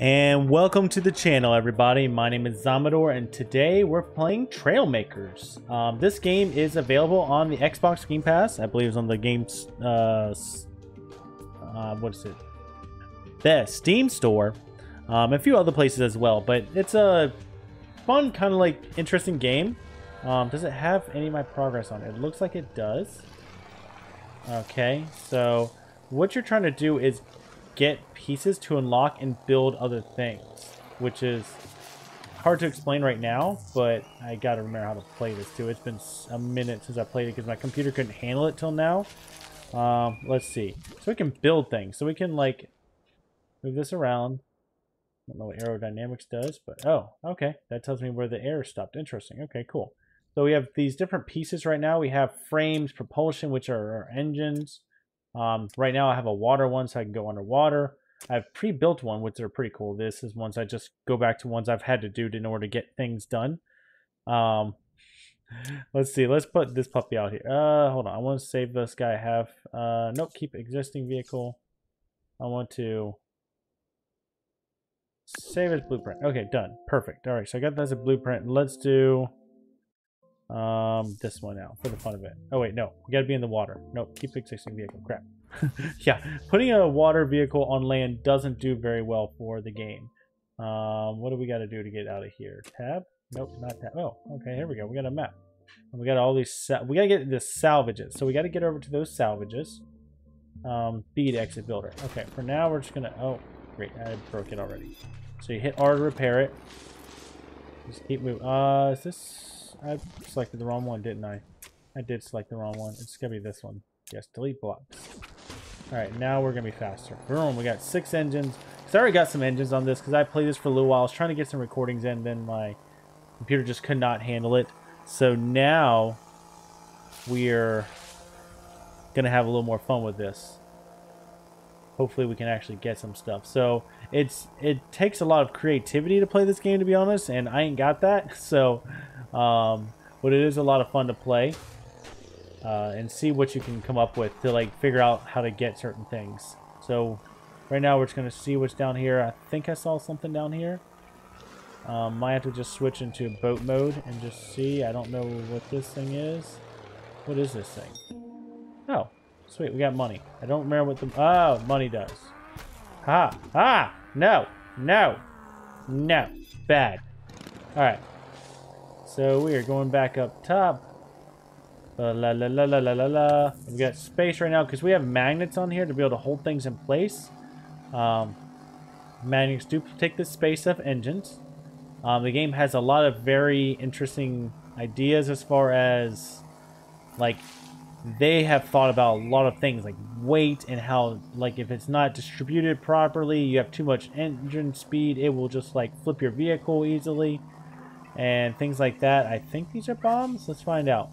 And welcome to the channel, everybody. My name is Xamador, and today we're playing Trailmakers. Um, this game is available on the Xbox Game Pass. I believe it's on the game's, uh, uh, what is it? The Steam Store. Um, a few other places as well, but it's a fun, kind of like interesting game. Um, does it have any of my progress on it? It looks like it does. Okay, so what you're trying to do is get pieces to unlock and build other things, which is hard to explain right now, but I gotta remember how to play this too. It's been a minute since I played it because my computer couldn't handle it till now. Um, let's see. So we can build things. So we can like move this around. I don't know what aerodynamics does, but oh, okay. That tells me where the air stopped. Interesting. Okay, cool. So we have these different pieces right now. We have frames, propulsion, which are our engines. Um, right now I have a water one so I can go underwater. I have pre-built one, which are pretty cool. This is ones I just go back to ones I've had to do in order to get things done. Um, let's see. Let's put this puppy out here. Uh, hold on. I want to save this guy have. Uh, nope. Keep existing vehicle. I want to save as blueprint. Okay, done. Perfect. All right. So I got that as a blueprint. Let's do um, this one out for the fun of it. Oh wait, no, we gotta be in the water. Nope, keep existing vehicle. Crap. yeah, putting a water vehicle on land doesn't do very well for the game. Um, what do we got to do to get out of here? Tab? Nope, not tab. Oh, okay, here we go. We got a map. And we got all these. we got to get the salvages. So we got to get over to those salvages. Um, B to exit builder. Okay, for now we're just gonna. Oh, great, I broke it already. So you hit R to repair it. Just keep moving. Uh, is this? I selected the wrong one, didn't I? I did select the wrong one. It's gonna be this one. Yes, delete blocks. Alright, now we're gonna be faster. Boom, we got six engines. Cause I already got some engines on this because I played this for a little while. I was trying to get some recordings in, then my computer just could not handle it. So now we're gonna have a little more fun with this. Hopefully we can actually get some stuff. So it's it takes a lot of creativity to play this game to be honest, and I ain't got that. So um, but it is a lot of fun to play uh, and see what you can come up with to like figure out how to get certain things. So right now we're just going to see what's down here. I think I saw something down here. Um, might have to just switch into boat mode and just see. I don't know what this thing is. What is this thing? Sweet. We got money. I don't remember what the... Oh, money does. Ha! Ah! No! No! No! Bad. Alright. So we are going back up top. La la la la la la la. We got space right now because we have magnets on here to be able to hold things in place. Um, magnets do take the space of engines. Um, the game has a lot of very interesting ideas as far as like they have thought about a lot of things like weight and how like if it's not distributed properly you have too much engine speed it will just like flip your vehicle easily and things like that. I think these are bombs. Let's find out.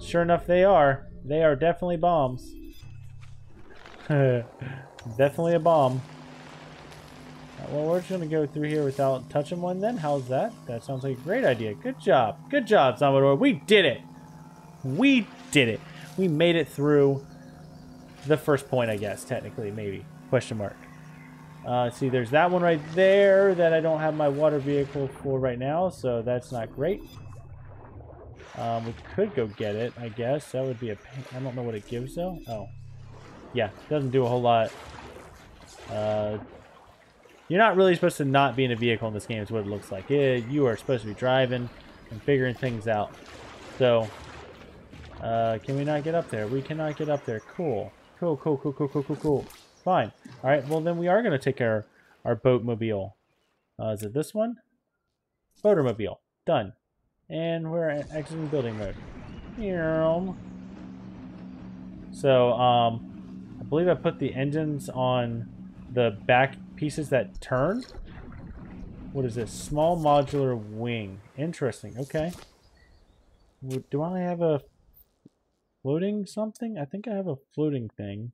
Sure enough, they are. They are definitely bombs. definitely a bomb. Well, we're just going to go through here without touching one then. How's that? That sounds like a great idea. Good job. Good job, Salvador. We did it. We did it. We made it through the first point, I guess, technically, maybe. Question mark. Uh, see, there's that one right there that I don't have my water vehicle for right now, so that's not great. Um, we could go get it, I guess. That would be a pain. I don't know what it gives, though. Oh. Yeah, doesn't do a whole lot. Uh, you're not really supposed to not be in a vehicle in this game, is what it looks like. Yeah, you are supposed to be driving and figuring things out. So, uh, can we not get up there? We cannot get up there. Cool. Cool, cool, cool, cool, cool, cool, cool. Fine. All right, well, then we are going to take our, our boatmobile. Uh, is it this one? Boatermobile. Done. And we're exiting building mode. So, um, I believe I put the engines on the back pieces that turn. What is this? Small modular wing. Interesting. Okay. Do I have a floating something? I think I have a floating thing.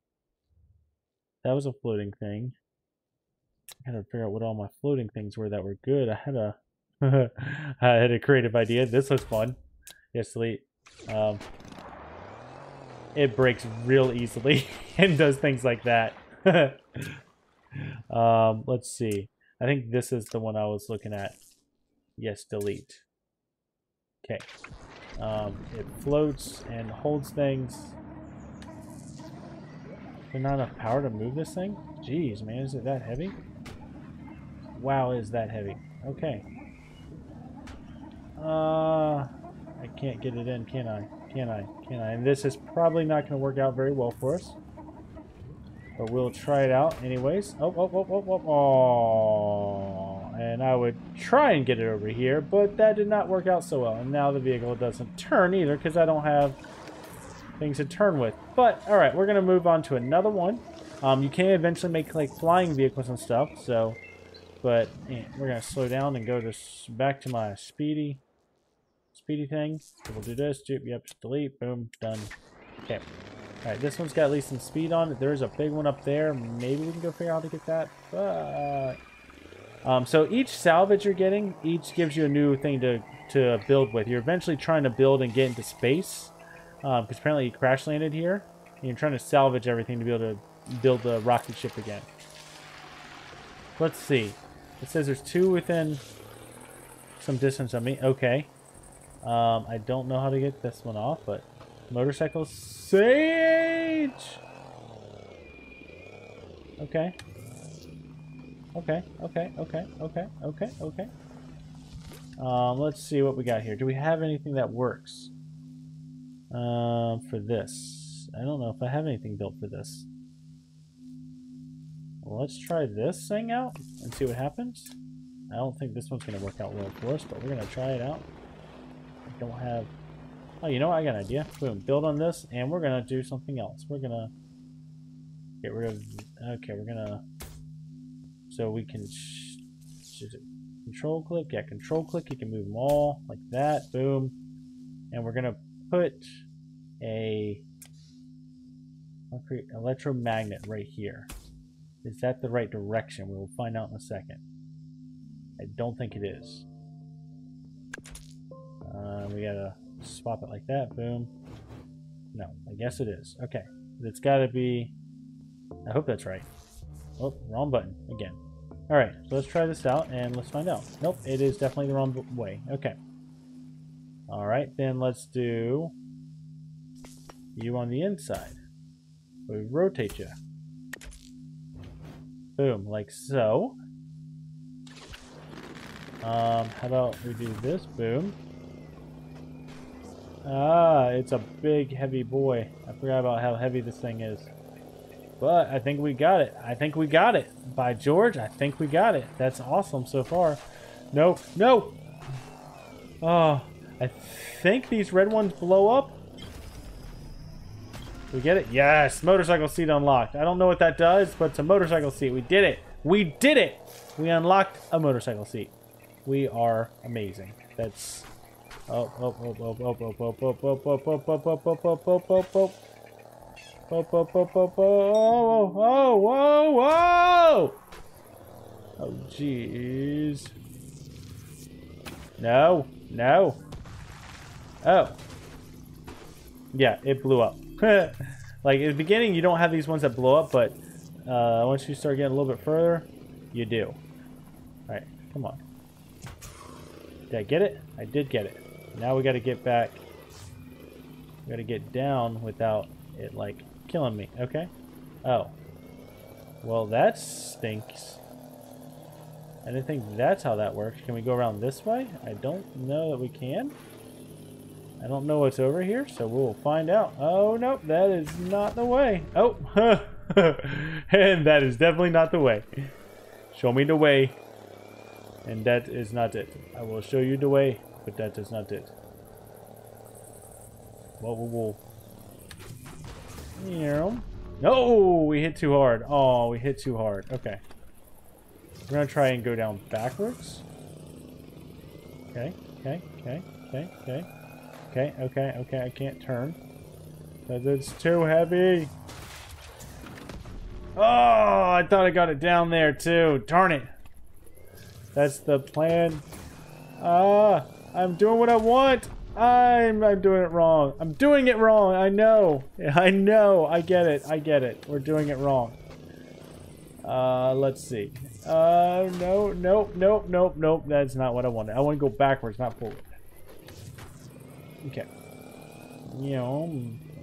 That was a floating thing. I to figure out what all my floating things were that were good. I had a I had a creative idea. This looks fun. Yes, delete. Um, it breaks real easily and does things like that. um, let's see. I think this is the one I was looking at. Yes, delete. Okay. Um, it floats and holds things. There's not enough power to move this thing? Jeez, man, is it that heavy? Wow, is that heavy. Okay. Uh, I can't get it in, can I? Can I? Can I? And this is probably not going to work out very well for us. But we'll try it out anyways. Oh, oh, oh, oh, oh, oh. And I would try and get it over here, but that did not work out so well. And now the vehicle doesn't turn either because I don't have things to turn with. But, alright, we're going to move on to another one. Um, you can eventually make, like, flying vehicles and stuff, so... But, yeah, we're going to slow down and go to back to my speedy speedy thing. So we'll do this. Yep, delete. Boom. Done. Okay. Alright, this one's got at least some speed on it. There's a big one up there. Maybe we can go figure out how to get that. But... Um, so each salvage you're getting, each gives you a new thing to, to build with. You're eventually trying to build and get into space. Because um, apparently you crash landed here. And you're trying to salvage everything to be able to build the rocket ship again. Let's see. It says there's two within some distance of me. Okay. Um, I don't know how to get this one off, but motorcycle sage. Okay. Okay. Okay. Okay. Okay. Okay. Okay. Um, let's see what we got here. Do we have anything that works? Um, for this, I don't know if I have anything built for this. Let's try this thing out and see what happens. I don't think this one's going to work out well for us, but we're going to try it out I don't have... Oh, you know what? I got an idea. Boom. Build on this, and we're going to do something else. We're going to get rid of... Okay, we're going to... So we can... Control click. Yeah, control click. You can move them all like that. Boom. And we're going to put a electromagnet right here. Is that the right direction? We will find out in a second. I don't think it is. Uh, we gotta swap it like that. Boom. No, I guess it is. Okay. It's gotta be... I hope that's right. Oh, wrong button. Again. Alright, so let's try this out and let's find out. Nope, it is definitely the wrong way. Okay. Alright, then let's do you on the inside. We rotate you. Boom, like so. Um, how about we do this? Boom. Ah, it's a big, heavy boy. I forgot about how heavy this thing is. But I think we got it. I think we got it. By George, I think we got it. That's awesome so far. No, no! Oh, I think these red ones blow up. We get it? Yes! Motorcycle seat unlocked. I don't know what that does, but it's a motorcycle seat. We did it! We did it! We unlocked a motorcycle seat. We are amazing. That's Oh, oh, oh, oh, oh, oh, oh, oh, oh, oh, oh, oh, oh, oh, oh, oh, oh, oh. Oh, oh, oh, oh, oh, oh, whoa, whoa! Oh, jeez. No, no. Oh. Yeah, it blew up. like, in the beginning, you don't have these ones that blow up, but uh, once you start getting a little bit further, you do. Alright, come on. Did I get it? I did get it. Now we got to get back. We got to get down without it, like, killing me. Okay? Oh. Well, that stinks. I didn't think that's how that works. Can we go around this way? I don't know that we can. I don't know what's over here, so we'll find out. Oh, nope, that is not the way. Oh, and that is definitely not the way. Show me the way. And that is not it. I will show you the way but that is not it. Whoa, whoa, whoa. No, we hit too hard. Oh, we hit too hard. Okay. We're going to try and go down backwards. Okay, okay, okay, okay, okay. Okay, okay, okay, I can't turn. Because it's too heavy. Oh, I thought I got it down there too. Darn it. That's the plan. Ah. I'm doing what I want. I'm I'm doing it wrong. I'm doing it wrong. I know. I know. I get it. I get it. We're doing it wrong. Uh, let's see. Uh, no, nope, nope, nope, nope. That's not what I wanted. I want to go backwards, not forward. Okay. Know,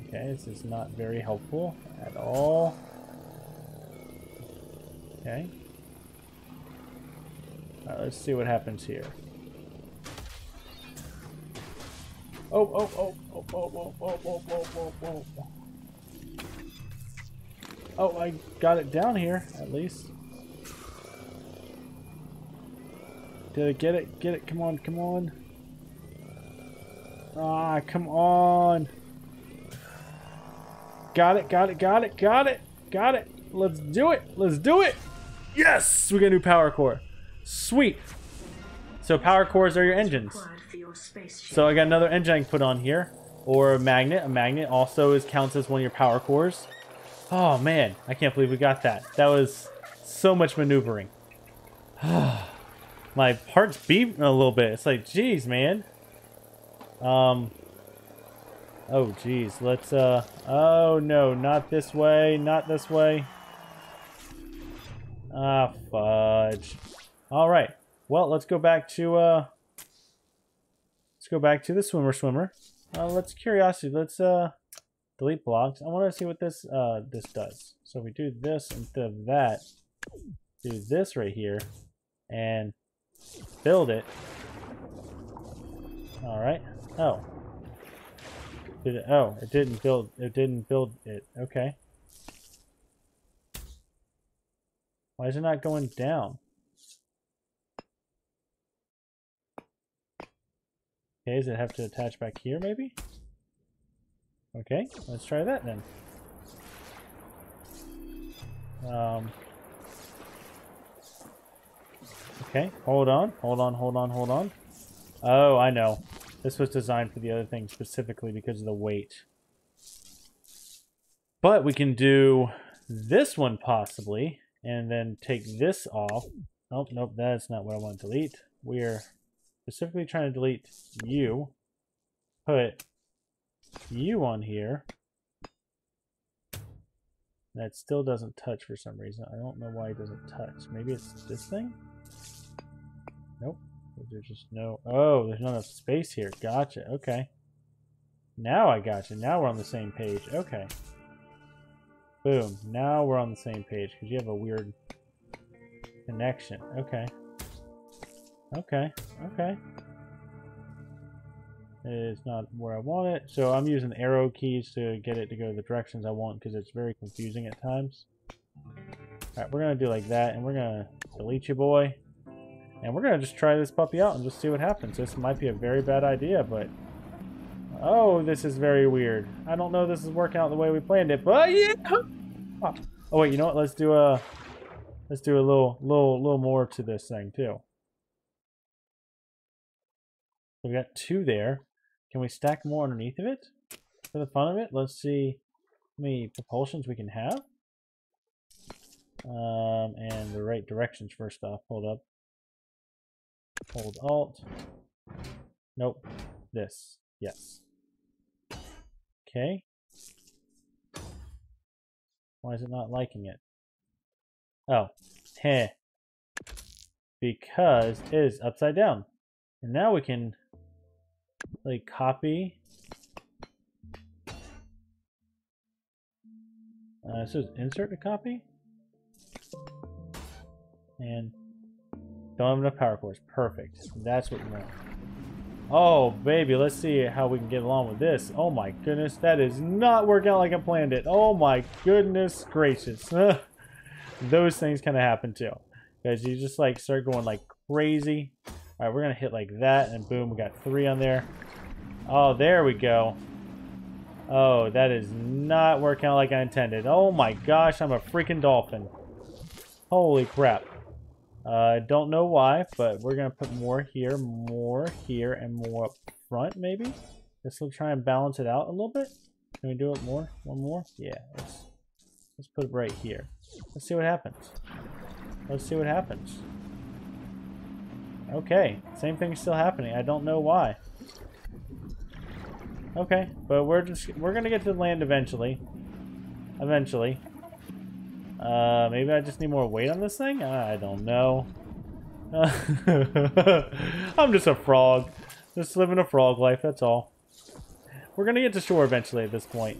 okay, this is not very helpful at all. Okay. Let's see what happens here. Oh, oh, oh, oh, oh, oh, oh, oh, oh, oh, oh, oh. Oh, I got it down here, at least. Did I get it? Get it? Come on, come on. Ah, come on. Got it, got it, got it, got it, got it. Let's do it. Let's do it. Yes! We got a new power core. Sweet. So power cores are your engines. So I got another engine I can put on here. Or a magnet. A magnet also is counts as one of your power cores. Oh man, I can't believe we got that. That was so much maneuvering. My heart's beating a little bit. It's like, geez, man. Um. Oh, geez. Let's, uh. Oh, no. Not this way. Not this way. Ah, fudge. Alright. Well, let's go back to, uh. Go back to the swimmer swimmer. Uh, let's curiosity. Let's, uh delete blocks. I want to see what this uh, this does. So we do this instead of that. Do this right here and build it. All right. Oh. Did it, oh, it didn't build. It didn't build it. Okay. Why is it not going down? Okay, does it have to attach back here maybe? Okay, let's try that then. Um, okay, hold on, hold on, hold on, hold on. Oh, I know. This was designed for the other thing specifically because of the weight. But we can do this one possibly, and then take this off. Nope, nope, that's not what I want to delete. We're specifically trying to delete you. Put you on here. That still doesn't touch for some reason. I don't know why it doesn't touch. Maybe it's this thing? Nope. There's just no... Oh, there's not enough space here. Gotcha. Okay. Now I gotcha. Now we're on the same page. Okay. Boom. Now we're on the same page because you have a weird connection. Okay. Okay. Okay It's not where I want it. So I'm using arrow keys to get it to go the directions I want because it's very confusing at times. Alright, we're going to do like that and we're going to delete you boy. And we're going to just try this puppy out and just see what happens. This might be a very bad idea, but... Oh, this is very weird. I don't know this is working out the way we planned it, but yeah! Oh wait, you know what? Let's do a... Let's do a little, little, little more to this thing too. We got two there. Can we stack more underneath of it? For the fun of it, let's see how many propulsions we can have. Um, and the right directions first off. Hold up. Hold Alt. Nope. This. Yes. Okay. Why is it not liking it? Oh. Heh. Because it is upside down. And now we can like copy. Uh, so insert a copy. And don't have enough power cores. Perfect. That's what you want. Oh, baby, let's see how we can get along with this. Oh my goodness, that is not working out like I planned it. Oh my goodness gracious. Those things kind of happen too. Because you just like start going like crazy. All right, we're going to hit like that, and boom, we got three on there. Oh, there we go. Oh, that is not working out like I intended. Oh my gosh, I'm a freaking dolphin. Holy crap. I uh, don't know why, but we're going to put more here, more here, and more up front, maybe? This will try and balance it out a little bit. Can we do it more? One more? Yeah, let's, let's put it right here. Let's see what happens. Let's see what happens. Okay, same thing's still happening. I don't know why. Okay, but we're just we're gonna get to land eventually. Eventually. Uh, maybe I just need more weight on this thing? I don't know. I'm just a frog. Just living a frog life, that's all. We're gonna get to shore eventually at this point.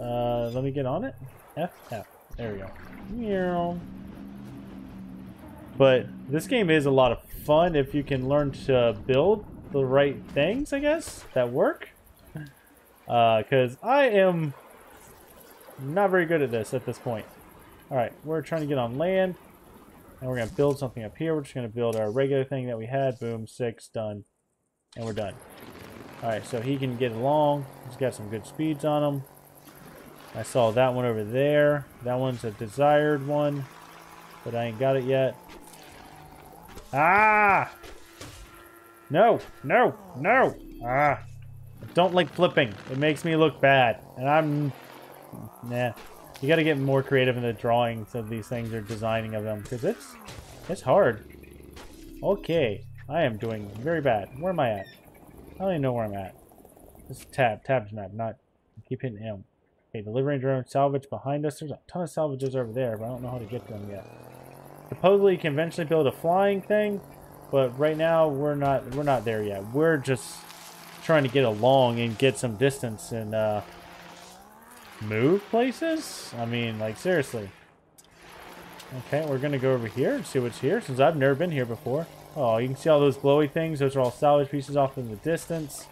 Uh, let me get on it. F, F. There we go. Meow. But this game is a lot of fun if you can learn to build the right things, I guess, that work. Because uh, I am not very good at this at this point. Alright, we're trying to get on land. And we're going to build something up here. We're just going to build our regular thing that we had. Boom, six, done. And we're done. Alright, so he can get along. He's got some good speeds on him. I saw that one over there. That one's a desired one. But I ain't got it yet. Ah! No, no, no! Ah! I don't like flipping. It makes me look bad. And I'm... Nah. You gotta get more creative in the drawings of these things or designing of them. Because it's... It's hard. Okay. I am doing very bad. Where am I at? I don't even know where I'm at. This is tab. Tab's map, not... Keep hitting M. Okay, delivering drone salvage behind us. There's a ton of salvages over there, but I don't know how to get to them yet. Supposedly you can eventually build a flying thing, but right now we're not we're not there yet. We're just trying to get along and get some distance and uh, move places. I mean, like seriously. Okay, we're gonna go over here and see what's here since I've never been here before. Oh, you can see all those glowy things. Those are all salvage pieces off in the distance.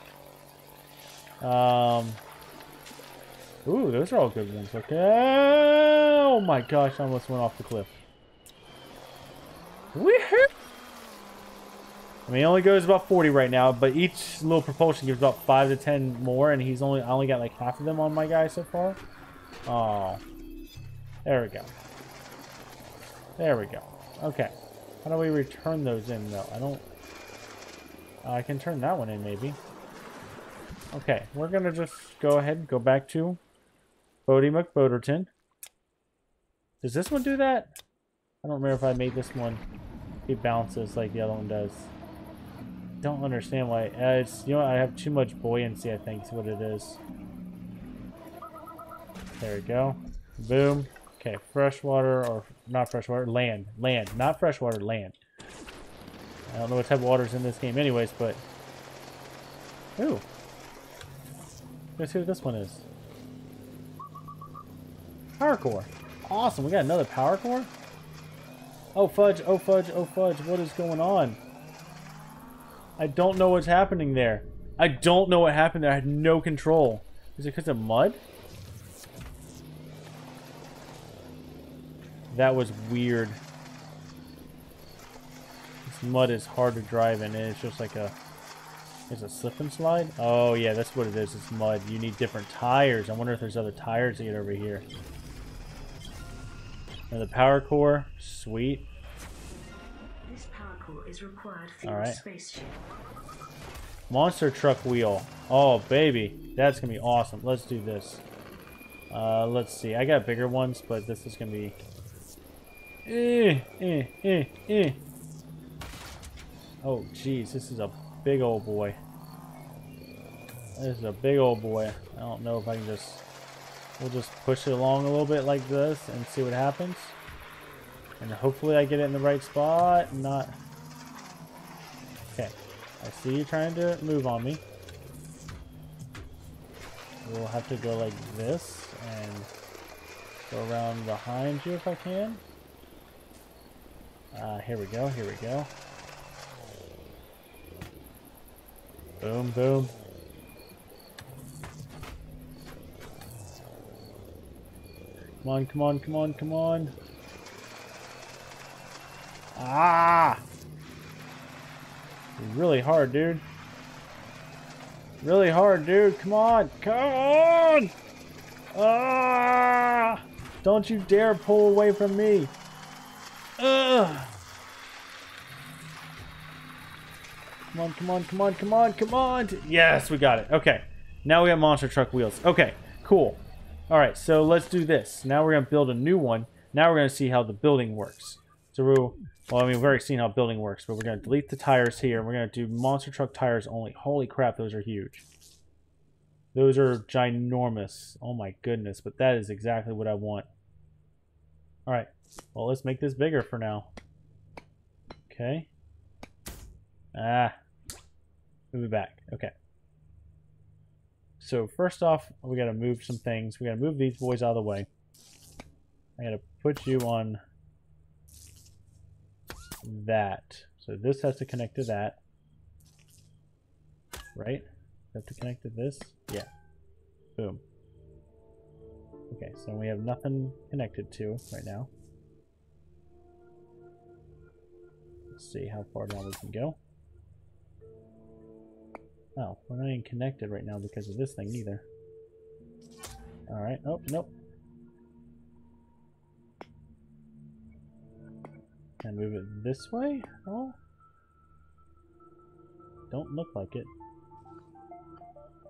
Um. Ooh, those are all good ones. Okay. Oh my gosh, I almost went off the cliff. I mean, he only goes about 40 right now, but each little propulsion gives about 5 to 10 more, and he's only I only got like half of them on my guy so far. Oh. There we go. There we go. Okay. How do we return those in, though? I don't... I can turn that one in, maybe. Okay, we're going to just go ahead and go back to Boaty McBoaterton. Does this one do that? I don't remember if I made this one. It bounces like the other one does. Don't understand why. Uh, it's you know I have too much buoyancy. I think is what it is. There we go. Boom. Okay, freshwater or not freshwater, land, land, not freshwater, land. I don't know what type of water's in this game, anyways, but ooh. Let's see what this one is. Power core. Awesome. We got another power core. Oh fudge, oh fudge, oh fudge, what is going on? I don't know what's happening there. I don't know what happened there. I had no control. Is it because of mud? That was weird. This mud is hard to drive in. It's just like a... Is a slip and slide? Oh yeah, that's what it is. It's mud. You need different tires. I wonder if there's other tires to get over here. And the power core, sweet. This power core is required for All right. spaceship. Monster truck wheel. Oh baby, that's gonna be awesome. Let's do this. Uh, let's see. I got bigger ones, but this is gonna be. Eh, eh, eh, eh. Oh jeez, this is a big old boy. This is a big old boy. I don't know if I can just We'll just push it along a little bit like this and see what happens. And hopefully I get it in the right spot. Not... Okay. I see you trying to move on me. We'll have to go like this and go around behind you if I can. Uh, here we go, here we go. Boom, boom. Come on, come on, come on, come on. Ah! really hard, dude. Really hard, dude. Come on. Come on! Ah! Don't you dare pull away from me. Ugh! Come on, come on, come on, come on, come on. Yes, we got it. Okay. Now we have monster truck wheels. Okay, cool. All right, so let's do this. Now we're going to build a new one. Now we're going to see how the building works. So, we'll, well, I mean, we've already seen how building works, but we're going to delete the tires here. And we're going to do monster truck tires only. Holy crap, those are huge. Those are ginormous. Oh my goodness, but that is exactly what I want. Alright. Well, let's make this bigger for now. Okay. Ah. Move it back. Okay. So first off, we gotta move some things. We gotta move these boys out of the way. I gotta put you on that. So this has to connect to that. Right? Have to connect to this? Yeah. Boom. Okay, so we have nothing connected to right now. Let's see how far down we can go. Oh, we're not even connected right now because of this thing either. Alright, oh, nope. Can I move it this way? Oh. Don't look like it.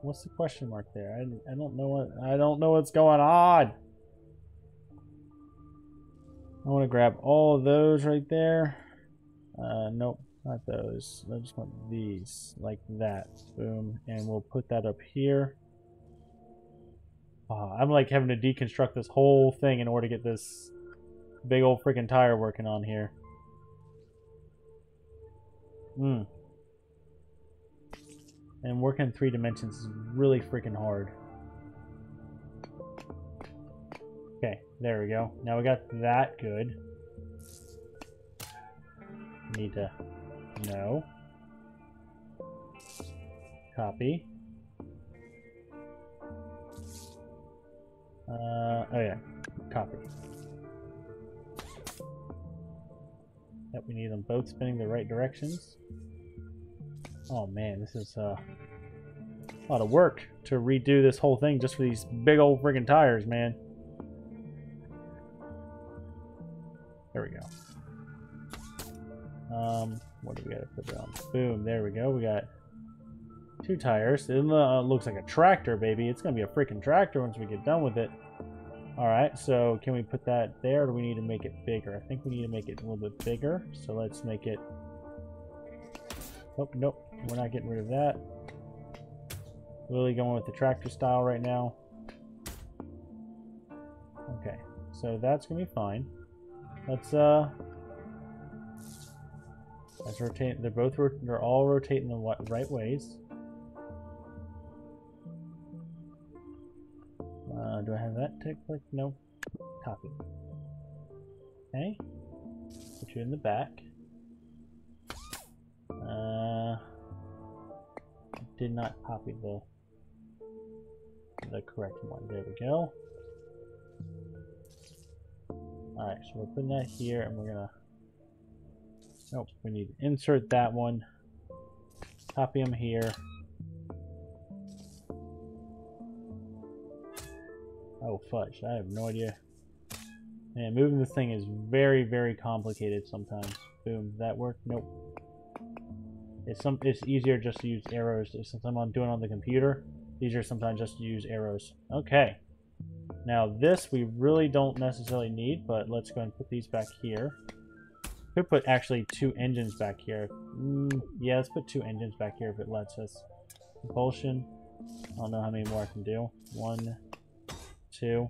What's the question mark there? I, I don't know what I don't know what's going on. I want to grab all of those right there. Uh, nope, not those. I just want these like that. Boom, and we'll put that up here. Oh, I'm like having to deconstruct this whole thing in order to get this big old freaking tire working on here. Hmm. And working in three dimensions is really freaking hard. Okay, there we go. Now we got that good. Need to... No. Copy. Uh, oh yeah, copy. Yep, we need them both spinning the right directions. Oh man, this is uh, a lot of work to redo this whole thing just for these big old friggin' tires, man. There we go. Um, what do we gotta put on? Boom, there we go. We got two tires. It uh, looks like a tractor, baby. It's gonna be a freaking tractor once we get done with it. Alright, so can we put that there, or do we need to make it bigger? I think we need to make it a little bit bigger, so let's make it... Oh, nope, we're not getting rid of that. Really going with the tractor style right now. Okay, so that's gonna be fine. Let's, uh... Let's rotate, they're both, they're all rotating the right ways. Uh, do I have that tick click? No. Copy. Okay. Put you in the back. Uh, did not copy the the correct one. There we go. Alright, so we're putting that here and we're gonna Nope, we need to insert that one. Copy them here. Oh, fudge. I have no idea. Man, moving this thing is very, very complicated sometimes. Boom. That work? Nope. It's some. It's easier just to use arrows. Since I'm doing on the computer, easier sometimes just to use arrows. Okay. Now this we really don't necessarily need, but let's go and put these back here. Could put actually two engines back here. Mm, yeah, let's put two engines back here if it lets us. Propulsion. I don't know how many more I can do. One, two.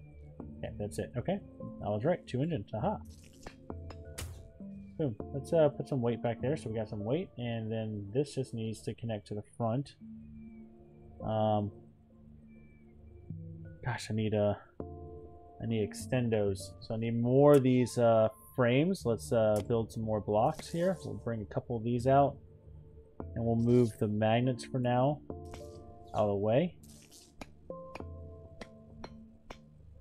Okay, that's it. Okay, I was right. Two engines. Aha. Boom. Let's uh, put some weight back there. So we got some weight, and then this just needs to connect to the front. Um. Gosh, I need a. Uh, I need extendos. So I need more of these uh, frames. Let's uh, build some more blocks here. We'll bring a couple of these out, and we'll move the magnets for now out of the way.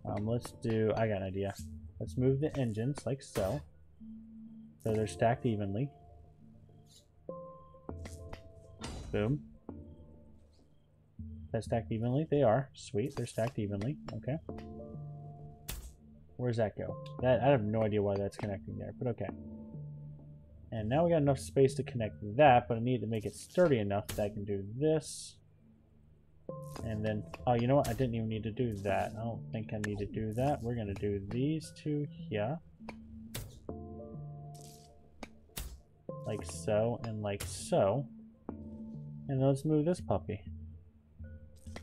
Um, let's do, I got an idea. Let's move the engines like so. So they're stacked evenly. Boom. They're stacked evenly? They are. Sweet, they're stacked evenly. Okay. Where's that go? That I have no idea why that's connecting there, but okay. And now we got enough space to connect that, but I need to make it sturdy enough that I can do this. And then, oh, you know what? I didn't even need to do that. I don't think I need to do that. We're going to do these two here. Like so, and like so. And let's move this puppy.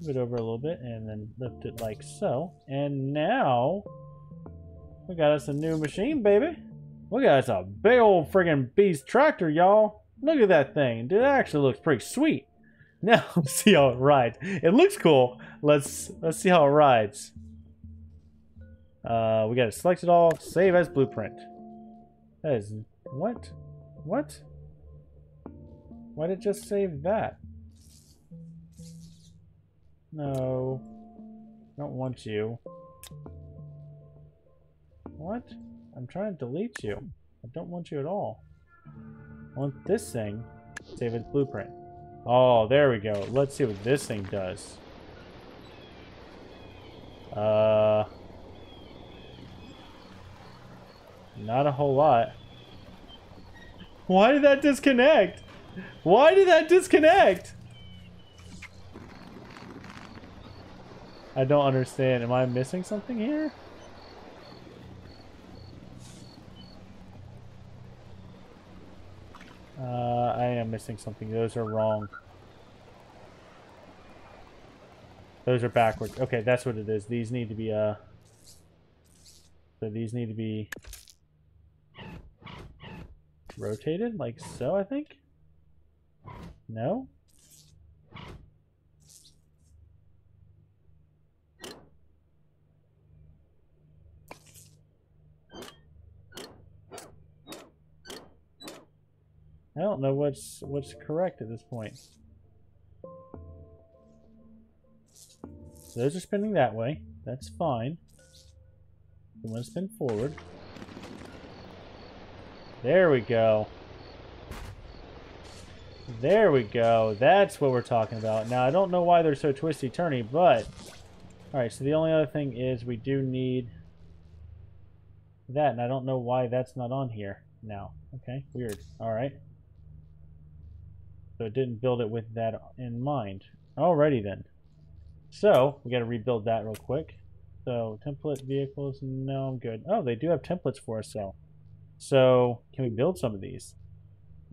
Move it over a little bit, and then lift it like so. And now, We got us a new machine, baby. We got us a big old friggin' beast tractor, y'all. Look at that thing. Dude, that actually looks pretty sweet. Now, let's see how it rides. It looks cool. Let's let's see how it rides. Uh, we gotta select it all. Save as blueprint. That is... What? What? Why did it just save that? No. Don't want you. What? I'm trying to delete you. I don't want you at all. I want this thing. Save its blueprint. Oh, there we go. Let's see what this thing does. Uh... Not a whole lot. Why did that disconnect? Why did that disconnect? I don't understand. Am I missing something here? Uh, I am missing something. Those are wrong. Those are backwards. Okay, that's what it is. These need to be, uh... So these need to be... Rotated, like so, I think? No? I don't know what's what's correct at this point. Those are spinning that way. That's fine. I'm to spin forward. There we go. There we go. That's what we're talking about. Now, I don't know why they're so twisty-turny, but... Alright, so the only other thing is we do need that, and I don't know why that's not on here now. Okay, weird. Alright. So it didn't build it with that in mind. Alrighty then. So, we gotta rebuild that real quick. So, template vehicles, no, I'm good. Oh, they do have templates for us, so. So, can we build some of these?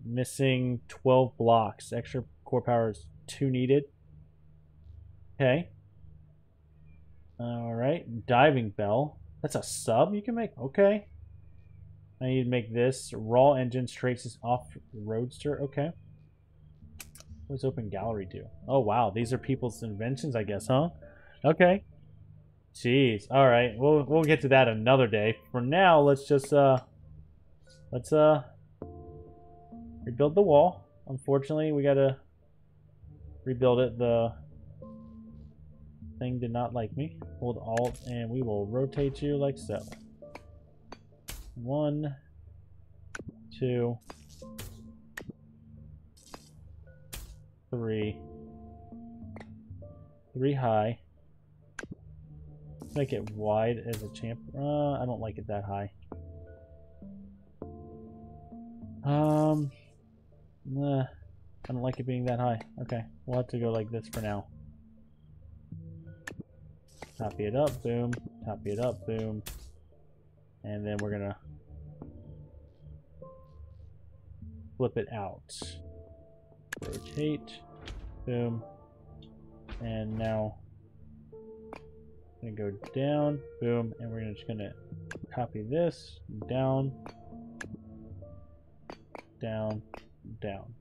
Missing 12 blocks. Extra core power is 2 needed. Okay. Alright, diving bell. That's a sub you can make? Okay. I need to make this. Raw engine traces off roadster. Okay. What does open gallery do? Oh, wow. These are people's inventions, I guess, huh? Okay. Jeez. All right. We'll, we'll get to that another day. For now, let's just, uh, let's, uh, rebuild the wall. Unfortunately, we gotta rebuild it. The thing did not like me. Hold Alt, and we will rotate you like so. One, two, three, three high. Make it wide as a champ. Uh, I don't like it that high. Um, nah, I don't like it being that high. Okay, we'll have to go like this for now. Copy it up, boom. Copy it up, boom. And then we're gonna flip it out rotate, boom, and now I'm gonna go down, boom, and we're just gonna copy this down, down, down.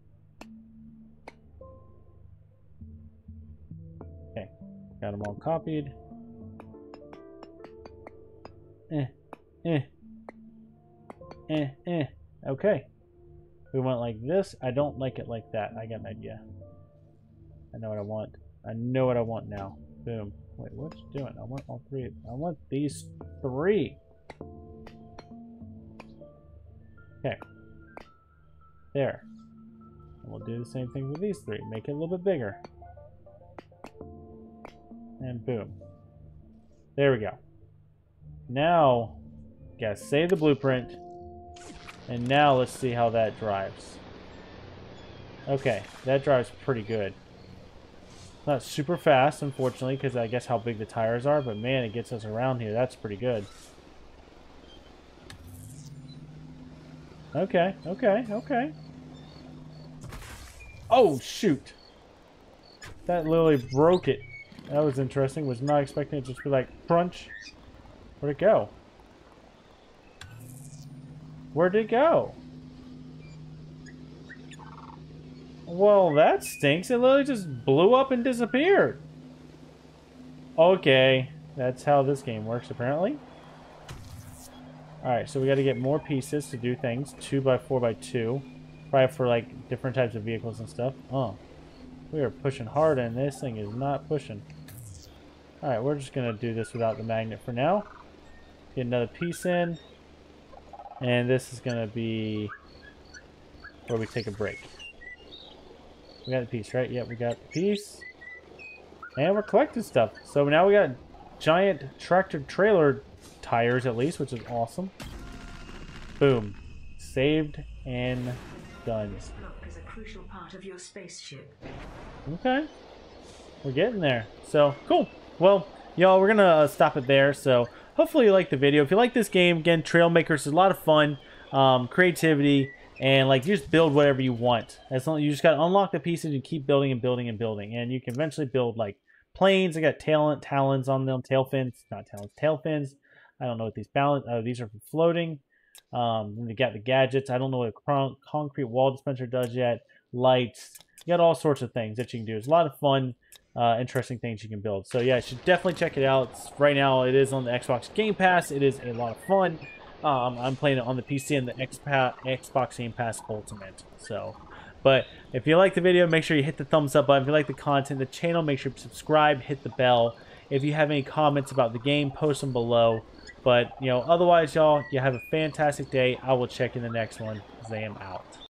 Okay, got them all copied. Eh, eh, eh, eh. Okay we went like this, I don't like it like that. I got an idea. I know what I want. I know what I want now. Boom. Wait, what's doing? I want all three. I want these three. Okay. There. And we'll do the same thing with these three. Make it a little bit bigger. And boom. There we go. Now, gotta save the blueprint. And now let's see how that drives. Okay, that drives pretty good. Not super fast, unfortunately, because I guess how big the tires are, but man, it gets us around here. That's pretty good. Okay, okay, okay. Oh, shoot. That literally broke it. That was interesting. Was not expecting it to just be like, crunch. Where'd it go? Where'd it go? Well, that stinks. It literally just blew up and disappeared. Okay, that's how this game works, apparently. Alright, so we got to get more pieces to do things. 2 by 4 by 2 Probably for, like, different types of vehicles and stuff. Oh. We are pushing hard, and this thing is not pushing. Alright, we're just to do this without the magnet for now. Get another piece in. And this is going to be where we take a break. We got the piece, right? Yeah, we got the piece. And we're collecting stuff. So now we got giant tractor trailer tires at least, which is awesome. Boom. Saved and done. This block is a crucial part of your spaceship. Okay. We're getting there. So, cool. Well, y'all, we're going to uh, stop it there. So, hopefully you like the video. If you like this game, again, Trailmakers is a lot of fun. Um, creativity and like you just build whatever you want. As long you just got to unlock the pieces and keep building and building and building. And you can eventually build like planes. I got talent talons on them. Tail fins not talons tail fins. I don't know what these balance oh these are for floating. Um got the gadgets. I don't know what a con concrete wall dispenser does yet. Lights you got all sorts of things that you can do it's a lot of fun uh, interesting things you can build so yeah you should definitely check it out right now it is on the xbox game pass it is a lot of fun um, I'm playing it on the PC and the Xbox Game Pass Ultimate. So, but if you like the video, make sure you hit the thumbs up button. If you like the content, the channel, make sure to subscribe, hit the bell. If you have any comments about the game, post them below. But, you know, otherwise, y'all, you have a fantastic day. I will check in the next one. Zam out.